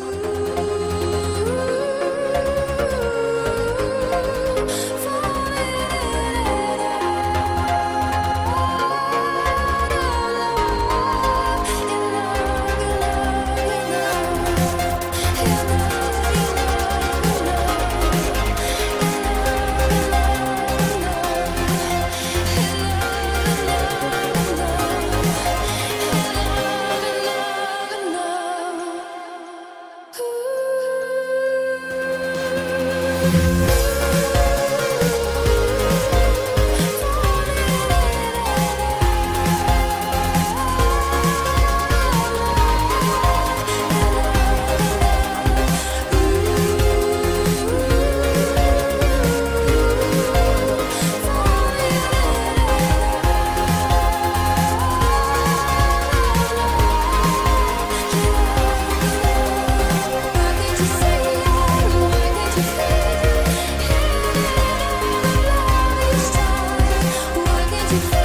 Bye. to